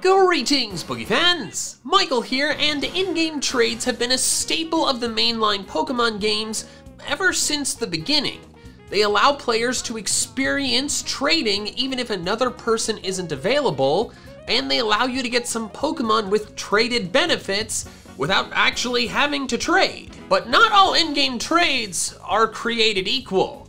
Greetings, Poke fans! Michael here, and in-game trades have been a staple of the mainline Pokemon games ever since the beginning. They allow players to experience trading even if another person isn't available, and they allow you to get some Pokemon with traded benefits without actually having to trade. But not all in-game trades are created equal.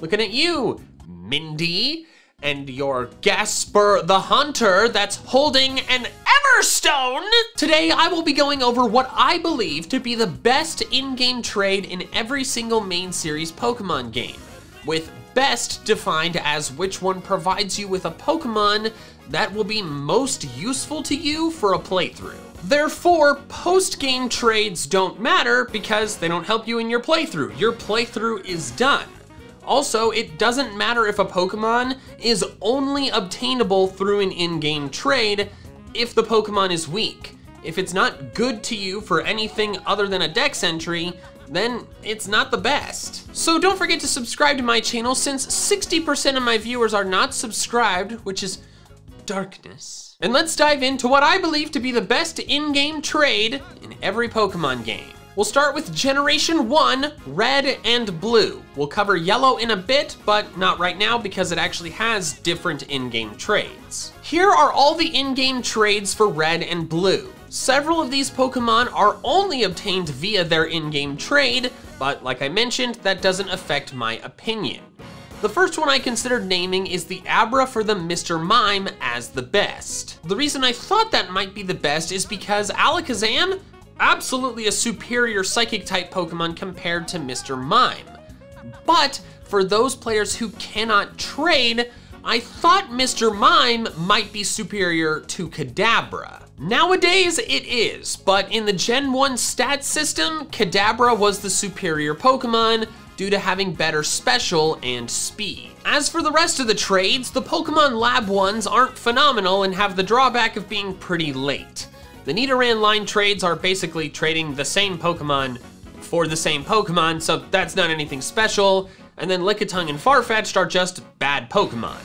Looking at you, Mindy and your Gaspar the Haunter that's holding an Everstone. Today, I will be going over what I believe to be the best in-game trade in every single main series Pokemon game, with best defined as which one provides you with a Pokemon that will be most useful to you for a playthrough. Therefore, post-game trades don't matter because they don't help you in your playthrough. Your playthrough is done. Also, it doesn't matter if a Pokemon is only obtainable through an in-game trade if the Pokemon is weak. If it's not good to you for anything other than a dex entry, then it's not the best. So don't forget to subscribe to my channel since 60% of my viewers are not subscribed, which is darkness. And let's dive into what I believe to be the best in-game trade in every Pokemon game. We'll start with Generation 1, Red and Blue. We'll cover Yellow in a bit, but not right now because it actually has different in-game trades. Here are all the in-game trades for Red and Blue. Several of these Pokemon are only obtained via their in-game trade, but like I mentioned, that doesn't affect my opinion. The first one I considered naming is the Abra for the Mr. Mime as the best. The reason I thought that might be the best is because Alakazam absolutely a superior psychic type Pokemon compared to Mr. Mime. But for those players who cannot trade, I thought Mr. Mime might be superior to Kadabra. Nowadays it is, but in the Gen 1 stat system, Kadabra was the superior Pokemon due to having better special and speed. As for the rest of the trades, the Pokemon Lab ones aren't phenomenal and have the drawback of being pretty late. The Nidoran line trades are basically trading the same Pokemon for the same Pokemon, so that's not anything special. And then Lickitung and Farfetch'd are just bad Pokemon.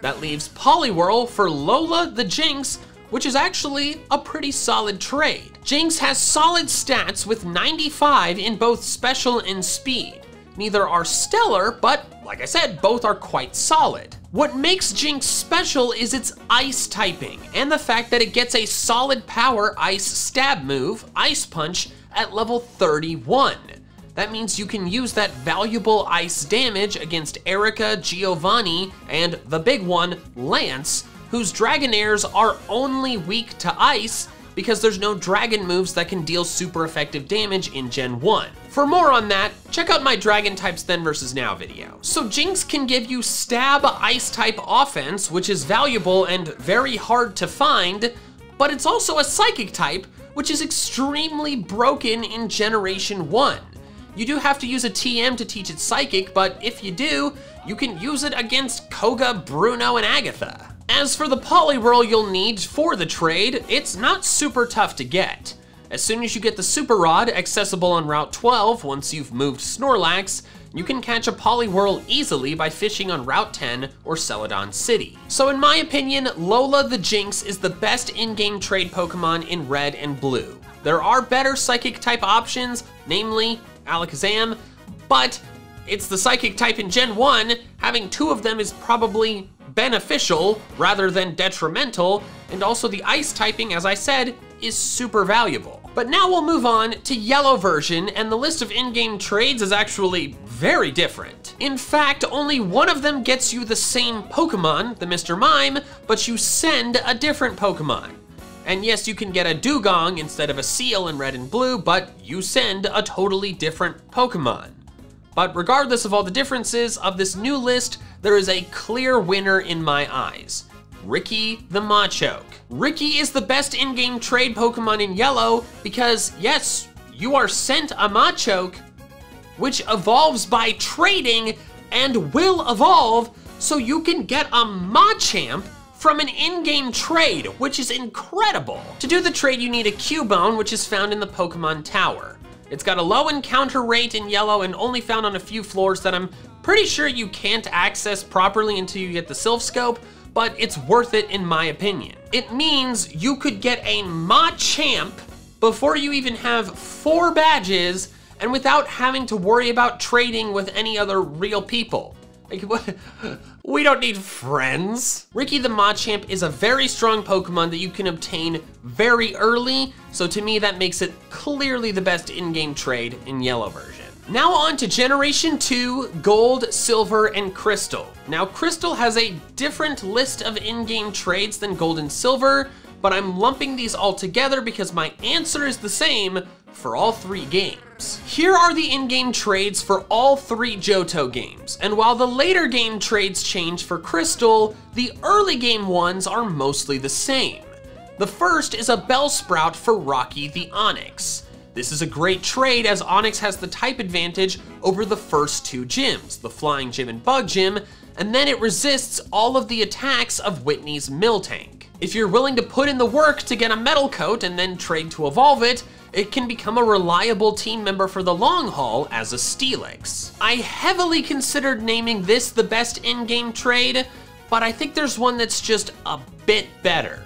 That leaves Poliwhirl for Lola the Jynx, which is actually a pretty solid trade. Jynx has solid stats with 95 in both special and speed. Neither are stellar, but like I said, both are quite solid. What makes Jynx special is its ice typing, and the fact that it gets a solid power ice stab move, Ice Punch, at level 31. That means you can use that valuable ice damage against Erika, Giovanni, and the big one, Lance, whose Dragonairs are only weak to ice, because there's no dragon moves that can deal super effective damage in Gen 1. For more on that, check out my Dragon Types Then versus Now video. So Jynx can give you stab ice type offense, which is valuable and very hard to find, but it's also a psychic type, which is extremely broken in Generation 1. You do have to use a TM to teach it Psychic, but if you do, you can use it against Koga, Bruno, and Agatha. As for the Poliwhirl you'll need for the trade, it's not super tough to get. As soon as you get the Super Rod accessible on Route 12 once you've moved Snorlax, you can catch a Poliwhirl easily by fishing on Route 10 or Celadon City. So in my opinion, Lola the Jynx is the best in-game trade Pokemon in Red and Blue. There are better Psychic type options, namely Alakazam, but it's the Psychic type in Gen 1, having two of them is probably beneficial rather than detrimental, and also the ice typing, as I said, is super valuable. But now we'll move on to yellow version, and the list of in-game trades is actually very different. In fact, only one of them gets you the same Pokemon, the Mr. Mime, but you send a different Pokemon. And yes, you can get a Dewgong instead of a seal in red and blue, but you send a totally different Pokemon. But regardless of all the differences of this new list, there is a clear winner in my eyes. Ricky the Machoke. Ricky is the best in-game trade Pokemon in Yellow because, yes, you are sent a Machoke, which evolves by trading and will evolve, so you can get a Machamp from an in-game trade, which is incredible. To do the trade, you need a Cubone, which is found in the Pokemon Tower. It's got a low encounter rate in yellow and only found on a few floors that I'm pretty sure you can't access properly until you get the Silph Scope, but it's worth it in my opinion. It means you could get a Machamp before you even have four badges and without having to worry about trading with any other real people. Like, what? We don't need friends. Ricky the Machamp is a very strong Pokemon that you can obtain very early, so to me that makes it clearly the best in-game trade in Yellow version. Now on to Generation 2, Gold, Silver, and Crystal. Now Crystal has a different list of in-game trades than Gold and Silver, but I'm lumping these all together because my answer is the same for all three games. Here are the in-game trades for all three Johto games, and while the later game trades change for Crystal, the early game ones are mostly the same. The first is a Bellsprout for Rocky the Onix. This is a great trade as Onix has the type advantage over the first two gyms, the Flying Gym and Bug Gym, and then it resists all of the attacks of Whitney's Miltank. If you're willing to put in the work to get a metal coat and then trade to evolve it, it can become a reliable team member for the long haul as a Steelix. I heavily considered naming this the best in-game trade, but I think there's one that's just a bit better.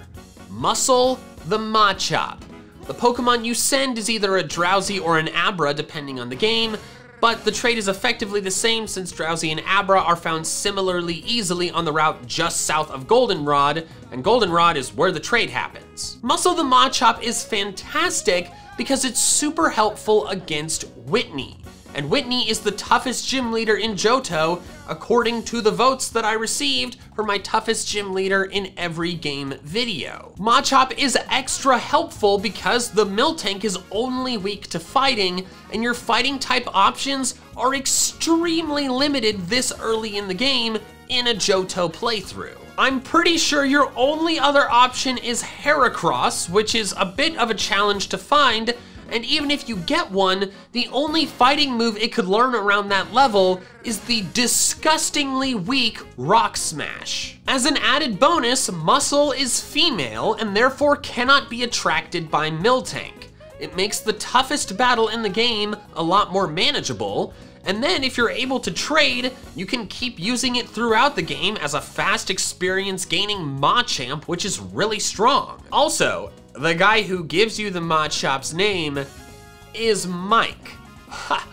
Muscle the Machop. The Pokemon you send is either a Drowzee or an Abra depending on the game, but the trade is effectively the same since Drowzee and Abra are found similarly easily on the route just south of Goldenrod, and Goldenrod is where the trade happens. Muscle the Machop is fantastic because it's super helpful against Whitney and Whitney is the toughest gym leader in Johto, according to the votes that I received for my toughest gym leader in every game video. Machop is extra helpful because the Miltank is only weak to fighting, and your fighting type options are extremely limited this early in the game in a Johto playthrough. I'm pretty sure your only other option is Heracross, which is a bit of a challenge to find, and even if you get one, the only fighting move it could learn around that level is the disgustingly weak Rock Smash. As an added bonus, Muscle is female and therefore cannot be attracted by Miltank. It makes the toughest battle in the game a lot more manageable, and then if you're able to trade, you can keep using it throughout the game as a fast experience gaining Machamp, which is really strong. Also, the guy who gives you the Machop's name is Mike. Ha!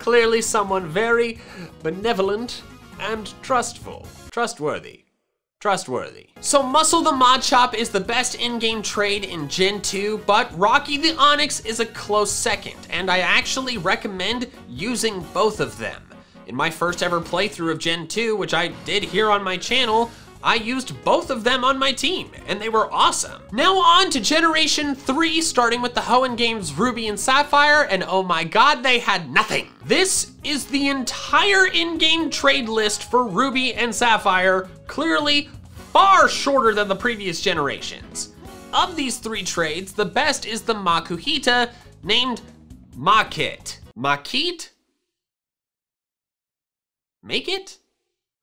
Clearly someone very benevolent and trustful. Trustworthy. Trustworthy. So Muscle the Machop is the best in-game trade in Gen 2, but Rocky the Onix is a close second, and I actually recommend using both of them. In my first ever playthrough of Gen 2, which I did here on my channel, I used both of them on my team, and they were awesome. Now on to Generation 3, starting with the Hoenn Games Ruby and Sapphire, and oh my god, they had nothing. This is the entire in-game trade list for Ruby and Sapphire, clearly far shorter than the previous generations. Of these three trades, the best is the Makuhita, named Makit. Makit? Make it?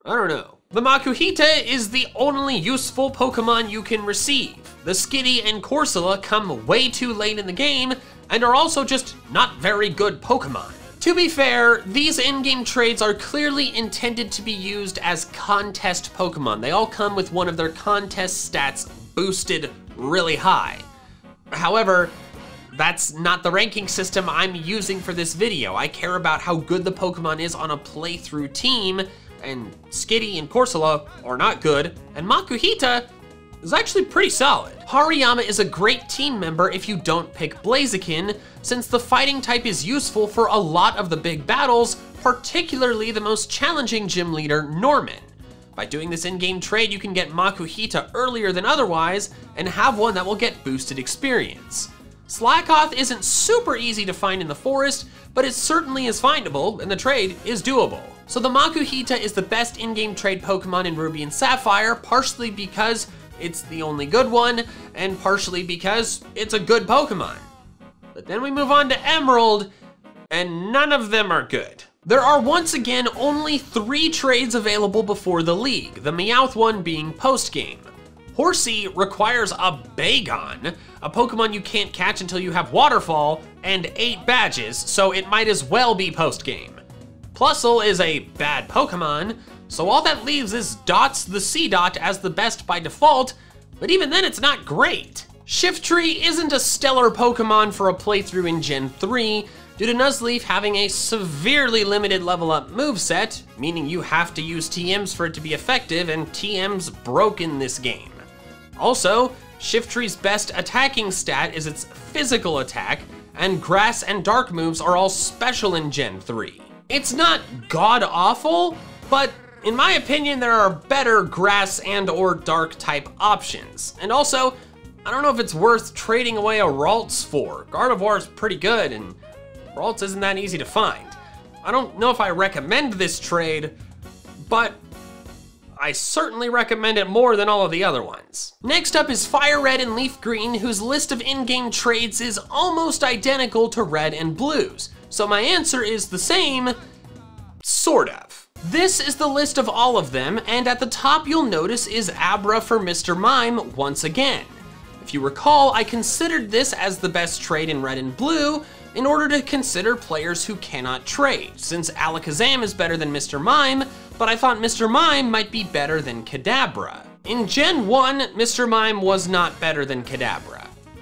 I don't know. The Makuhita is the only useful Pokemon you can receive. The Skitty and Corsola come way too late in the game and are also just not very good Pokemon. To be fair, these in-game trades are clearly intended to be used as contest Pokemon. They all come with one of their contest stats boosted really high. However, that's not the ranking system I'm using for this video. I care about how good the Pokemon is on a playthrough team, and Skitty and Corsola are not good, and Makuhita is actually pretty solid. Hariyama is a great team member if you don't pick Blaziken, since the fighting type is useful for a lot of the big battles, particularly the most challenging gym leader, Norman. By doing this in-game trade, you can get Makuhita earlier than otherwise, and have one that will get boosted experience. Slakoth isn't super easy to find in the forest, but it certainly is findable, and the trade is doable. So the Makuhita is the best in-game trade Pokemon in Ruby and Sapphire, partially because it's the only good one, and partially because it's a good Pokemon. But then we move on to Emerald, and none of them are good. There are once again only three trades available before the league, the Meowth one being post-game. Horsea requires a Bagon, a Pokemon you can't catch until you have Waterfall, and eight badges, so it might as well be post-game. Plusle is a bad Pokemon, So all that leaves is Dots the Seedot as the best by default, but even then it's not great. Shiftry isn't a stellar Pokemon for a playthrough in Gen 3, due to Nuzleaf having a severely limited level up moveset, meaning you have to use TMs for it to be effective, and TMs broke in this game. Also, Shiftry's best attacking stat is its physical attack, and Grass and Dark moves are all special in Gen 3. It's not god-awful, but in my opinion, there are better Grass and or Dark type options. And also, I don't know if it's worth trading away a Ralts for. Gardevoir is pretty good, and Ralts isn't that easy to find. I don't know if I recommend this trade, but I certainly recommend it more than all of the other ones. Next up is Fire Red and Leaf Green, whose list of in-game trades is almost identical to Red and Blue's. So my answer is the same, sort of. This is the list of all of them, and at the top you'll notice is Abra for Mr. Mime once again. If you recall, I considered this as the best trade in red and blue in order to consider players who cannot trade, since Alakazam is better than Mr. Mime, but I thought Mr. Mime might be better than Kadabra. In Gen 1, Mr. Mime was not better than Kadabra,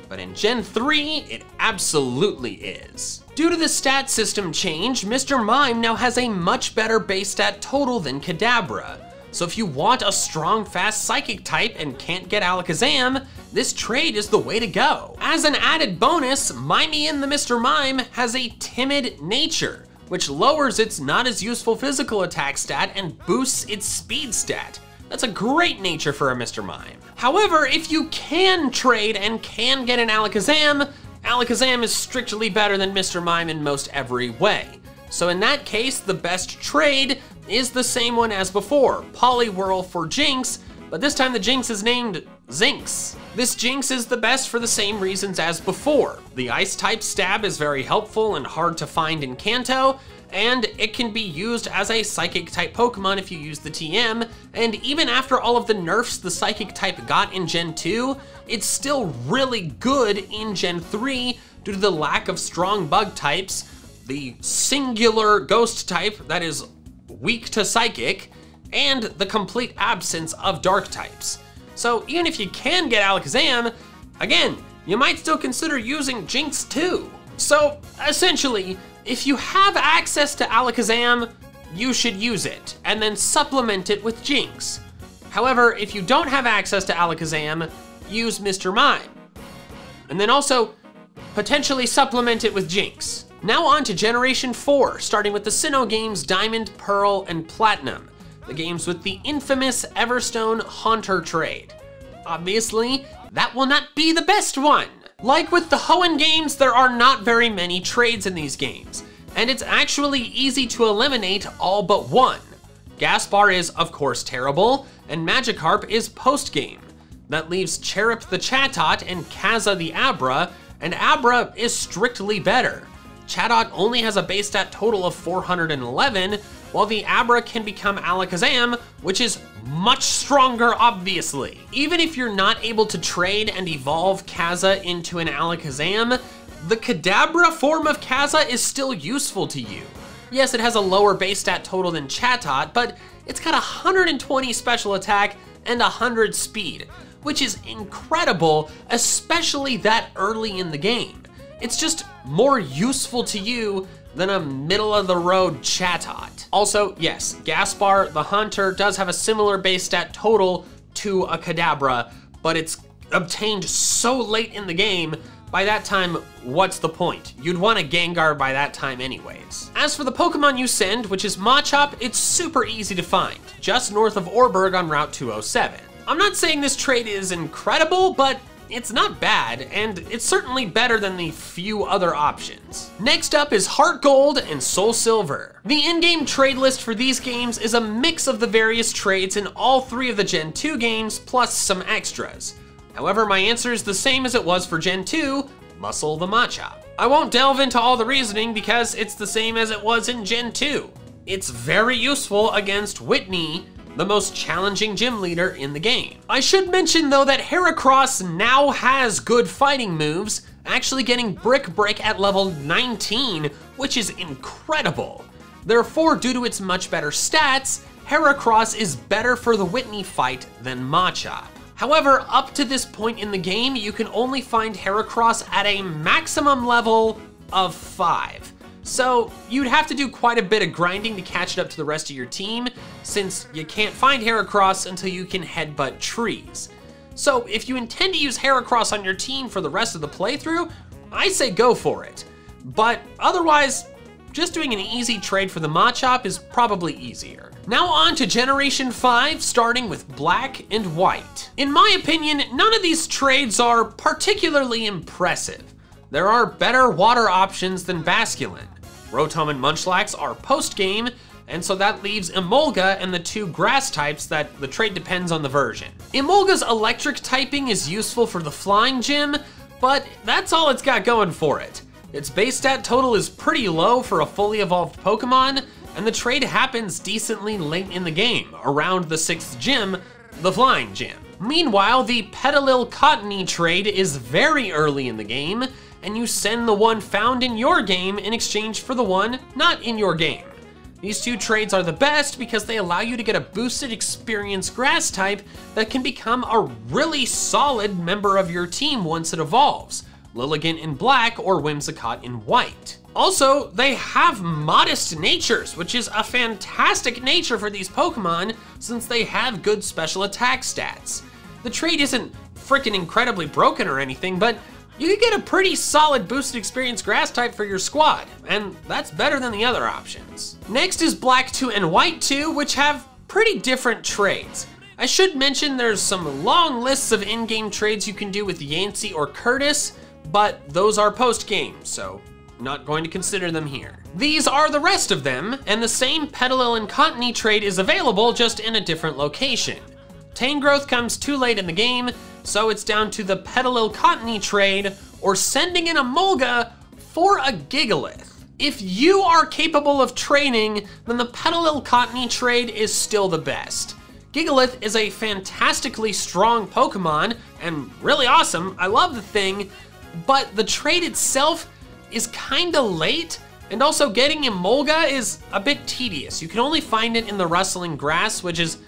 but in Gen 3, it absolutely is. Due to the stat system change, Mr. Mime now has a much better base stat total than Kadabra, so if you want a strong, fast Psychic type and can't get Alakazam, this trade is the way to go. As an added bonus, Mimien the Mr. Mime has a timid nature, which lowers its not as useful physical attack stat and boosts its speed stat. That's a great nature for a Mr. Mime. However, if you can trade and can get an Alakazam, Alakazam is strictly better than Mr. Mime in most every way. So in that case, the best trade is the same one as before, Poliwhirl for Jynx, but this time the Jynx is named Zynx. This Jynx is the best for the same reasons as before. The Ice type stab is very helpful and hard to find in Kanto, and it can be used as a Psychic type Pokemon if you use the TM, and even after all of the nerfs the Psychic type got in Gen 2, it's still really good in Gen 3 due to the lack of strong bug types, the singular ghost type that is weak to psychic, and the complete absence of dark types. So even if you can get Alakazam, again, you might still consider using Jynx too. So essentially, if you have access to Alakazam, you should use it, and then supplement it with Jynx. However, if you don't have access to Alakazam, use Mr. Mime. And then also, potentially supplement it with Jynx. Now on to Generation 4, starting with the Sinnoh games Diamond, Pearl, and Platinum, the games with the infamous Everstone Haunter trade. Obviously, that will not be the best one. Like with the Hoenn games, there are not very many trades in these games, and it's actually easy to eliminate all but one. Gaspar is, of course, terrible, and Magikarp is post-game. That leaves Cherub the Chatot and Kazza the Abra, and Abra is strictly better. Chatot only has a base stat total of 411, while the Abra can become Alakazam, which is much stronger, obviously. Even if you're not able to trade and evolve Kazza into an Alakazam, the Kadabra form of Kazza is still useful to you. Yes, it has a lower base stat total than Chatot, but it's got 120 special attack and 100 speed, which is incredible, especially that early in the game. It's just more useful to you than a middle of the road Chatot. Also, yes, Gaspar the Haunter does have a similar base stat total to a Kadabra, but it's obtained so late in the game, by that time, what's the point? You'd want a Gengar by that time anyways. As for the Pokemon you send, which is Machop, it's super easy to find, just north of Oreburgh on Route 207. I'm not saying this trade is incredible, but it's not bad, and it's certainly better than the few other options. Next up is Heart Gold and Soul Silver. The in-game trade list for these games is a mix of the various trades in all three of the Gen 2 games, plus some extras. However, my answer is the same as it was for Gen 2, Muscle the Machop. I won't delve into all the reasoning because it's the same as it was in Gen 2. It's very useful against Whitney, the most challenging gym leader in the game. I should mention though that Heracross now has good fighting moves, actually getting Brick Break at level 19, which is incredible. Therefore, due to its much better stats, Heracross is better for the Whitney fight than Machop. However, up to this point in the game, you can only find Heracross at a maximum level of 5. So you'd have to do quite a bit of grinding to catch it up to the rest of your team, since you can't find Heracross until you can headbutt trees. So if you intend to use Heracross on your team for the rest of the playthrough, I say go for it. But otherwise, just doing an easy trade for the Machop is probably easier. Now on to Generation 5, starting with Black and White. In my opinion, none of these trades are particularly impressive. There are better water options than Basculin. Rotom and Munchlax are post-game, and so that leaves Emolga and the two grass types that the trade depends on the version. Emolga's electric typing is useful for the flying gym, but that's all it's got going for it. Its base stat total is pretty low for a fully evolved Pokemon, and the trade happens decently late in the game, around the sixth gym, the Flying Gym. Meanwhile, the Petilil Cottonee trade is very early in the game, and you send the one found in your game in exchange for the one not in your game. These two trades are the best because they allow you to get a boosted experience grass type that can become a really solid member of your team once it evolves. Lilligant in black or Whimsicott in white. Also, they have modest natures, which is a fantastic nature for these Pokemon since they have good special attack stats. The trade isn't freaking incredibly broken or anything, but you could get a pretty solid boosted experience grass type for your squad, and that's better than the other options. Next is Black 2 and White 2, which have pretty different trades. I should mention there's some long lists of in-game trades you can do with Yancy or Curtis, but those are post-game, so not going to consider them here. These are the rest of them, and the same Petilil and Cottonee trade is available just in a different location. Tangrowth comes too late in the game, so it's down to the Petilil Cottonee trade or sending in Emolga for a Gigalith. If you are capable of training, then the Petilil Cottonee trade is still the best. Gigalith is a fantastically strong Pokemon and really awesome. I love the thing, but the trade itself is kinda late, and also getting Emolga is a bit tedious. You can only find it in the rustling grass, which is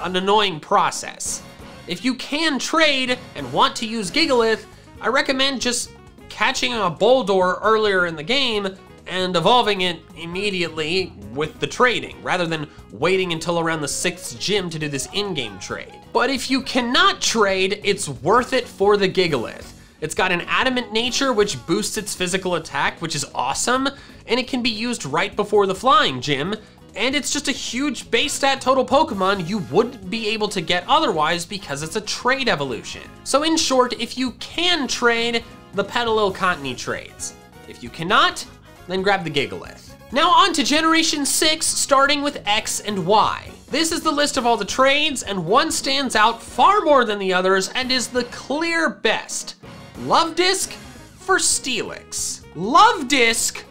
an annoying process. If you can trade and want to use Gigalith, I recommend just catching a Boldore earlier in the game and evolving it immediately with the trading, rather than waiting until around the sixth gym to do this in-game trade. But if you cannot trade, it's worth it for the Gigalith. It's got an adamant nature which boosts its physical attack, which is awesome, and it can be used right before the flying gym, and it's just a huge base stat total Pokemon you wouldn't be able to get otherwise because it's a trade evolution. So in short, if you can trade, the Petilil Cottonee trades. If you cannot, then grab the Gigalith. Now on to Generation 6, starting with X and Y. This is the list of all the trades, and one stands out far more than the others and is the clear best. Luvdisc for Steelix. Luvdisc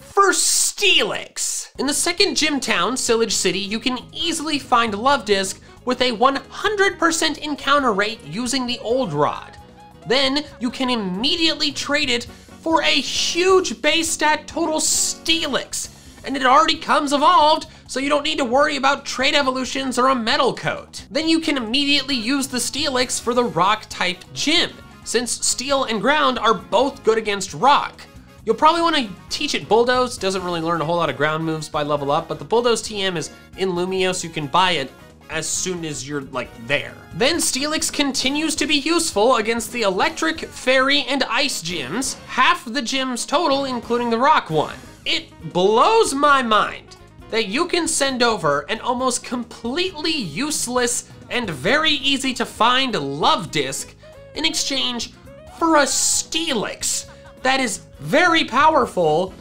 for Steelix. In the second gym town, Cyllage City, you can easily find Luvdisc with a 100% encounter rate using the Old Rod. Then you can immediately trade it for a huge base stat total Steelix, and it already comes evolved, so you don't need to worry about trade evolutions or a metal coat. Then you can immediately use the Steelix for the rock type gym since Steel and Ground are both good against Rock. You'll probably want to teach it Bulldoze, doesn't really learn a whole lot of ground moves by level up, but the Bulldoze TM is in Lumiose, so you can buy it as soon as you're like there. Then Steelix continues to be useful against the Electric, Fairy, and Ice gyms, half the gyms total including the Rock one. It blows my mind that you can send over an almost completely useless and very easy to find Luvdisc in exchange for a Steelix that is very powerful,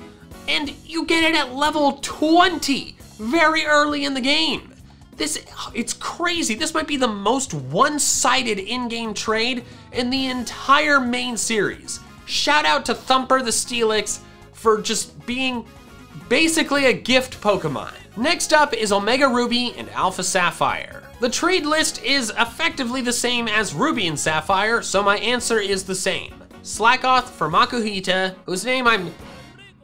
and you get it at level 20 very early in the game. This, it's crazy. This might be the most one-sided in-game trade in the entire main series. Shout out to Thumper the Steelix for just being basically a gift Pokemon. Next up is Omega Ruby and Alpha Sapphire. The trade list is effectively the same as Ruby and Sapphire, so my answer is the same. Slakoth for Makuhita, whose name I'm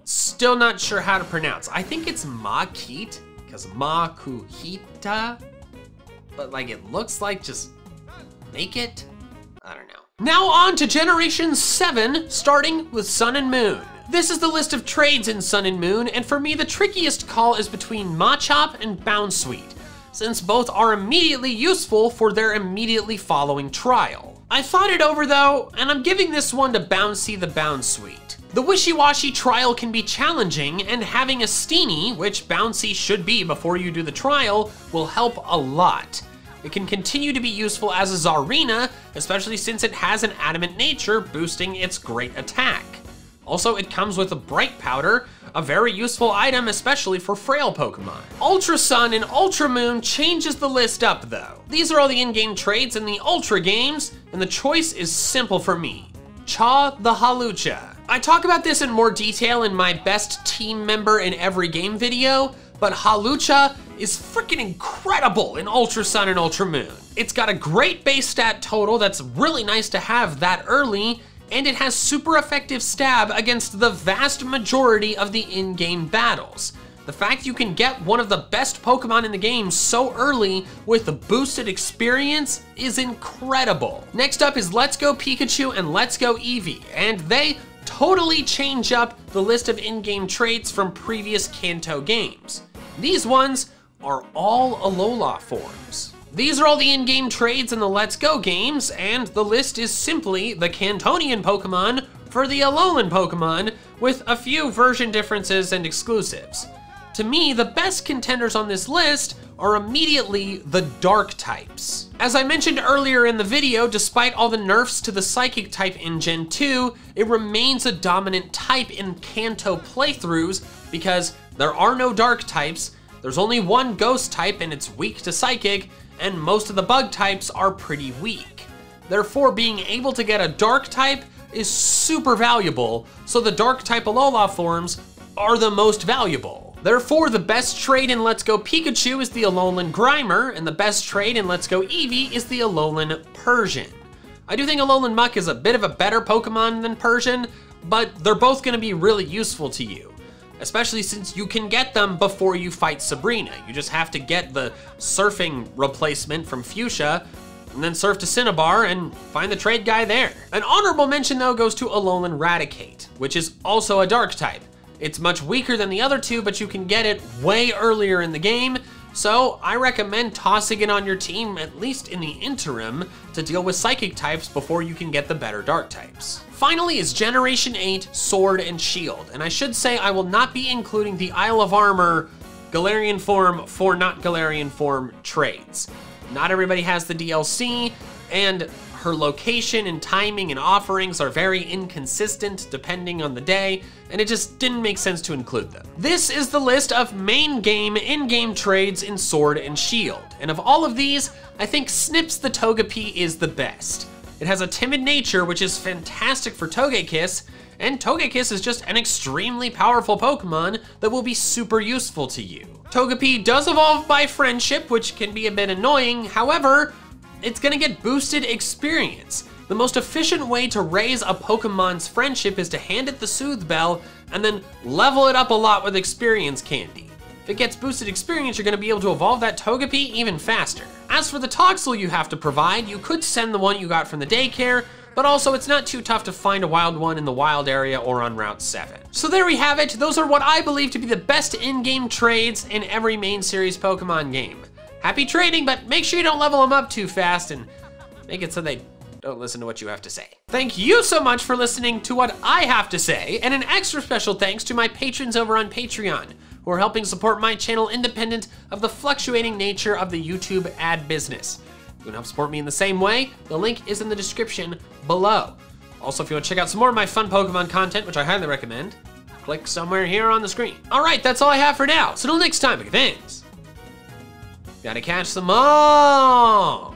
still not sure how to pronounce. I think it's Maquette, because Makuhita, but like it looks like just make it. I don't know. Now on to Generation 7, starting with Sun and Moon. This is the list of trades in Sun and Moon, and for me the trickiest call is between Machop and Bounsweet, since both are immediately useful for their immediately following trial. I thought it over though, and I'm giving this one to Bouncy the Bounsweet. The Wishiwashi trial can be challenging, and having a Steenee, which Bouncy should be before you do the trial, will help a lot. It can continue to be useful as a Tsareena, especially since it has an adamant nature, boosting its great attack. Also, it comes with a Bright Powder, a very useful item, especially for frail Pokemon. Ultra Sun and Ultra Moon changes the list up though. These are all the in-game trades in the Ultra games, and the choice is simple for me. Cha the Hawlucha. I talk about this in more detail in my best team member in every game video, but Hawlucha is freaking incredible in Ultra Sun and Ultra Moon. It's got a great base stat total that's really nice to have that early, and it has super effective stab against the vast majority of the in-game battles. The fact you can get one of the best Pokemon in the game so early with the boosted experience is incredible. Next up is Let's Go Pikachu and Let's Go Eevee, and they totally change up the list of in-game traits from previous Kanto games. These ones are all Alola forms. These are all the in-game trades in the Let's Go games, and the list is simply the Kantonian Pokemon for the Alolan Pokemon, with a few version differences and exclusives. To me, the best contenders on this list are immediately the dark types. As I mentioned earlier in the video, despite all the nerfs to the psychic type in Gen 2, it remains a dominant type in Kanto playthroughs because there are no dark types, there's only one ghost type and it's weak to psychic, and most of the bug types are pretty weak. Therefore, being able to get a dark type is super valuable, so the dark type Alola forms are the most valuable. Therefore, the best trade in Let's Go Pikachu is the Alolan Grimer, and the best trade in Let's Go Eevee is the Alolan Persian. I do think Alolan Muk is a bit of a better Pokemon than Persian, but they're both gonna be really useful to you. Especially since you can get them before you fight Sabrina. You just have to get the surfing replacement from Fuchsia, and then surf to Cinnabar and find the trade guy there. An honorable mention though goes to Alolan Raticate, which is also a dark type. It's much weaker than the other two, but you can get it way earlier in the game, so I recommend tossing it on your team, at least in the interim, to deal with psychic types before you can get the better dark types. Finally is Generation 8 Sword and Shield, and I should say I will not be including the Isle of Armor Galarian form for not Galarian form trades. Not everybody has the DLC, and her location and timing and offerings are very inconsistent depending on the day, and it just didn't make sense to include them. This is the list of main game in-game trades in Sword and Shield, and of all of these, I think Snips the Togepi is the best. It has a timid nature, which is fantastic for Togekiss, and Togekiss is just an extremely powerful Pokemon that will be super useful to you. Togepi does evolve by friendship, which can be a bit annoying, however, it's gonna get boosted experience. The most efficient way to raise a Pokemon's friendship is to hand it the Soothe Bell and then level it up a lot with experience candy. If it gets boosted experience, you're gonna be able to evolve that Togepi even faster. As for the Toxel you have to provide, you could send the one you got from the daycare, but also it's not too tough to find a wild one in the wild area or on Route 7. So there we have it, those are what I believe to be the best in-game trades in every main series Pokemon game. Happy trading, but make sure you don't level them up too fast and make it so they don't listen to what you have to say. Thank you so much for listening to what I have to say, and an extra special thanks to my patrons over on Patreon, who are helping support my channel independent of the fluctuating nature of the YouTube ad business. You can help support me in the same way, the link is in the description below. Also, if you want to check out some more of my fun Pokemon content, which I highly recommend, click somewhere here on the screen. All right, that's all I have for now. So until next time, fans. Gotta catch them all!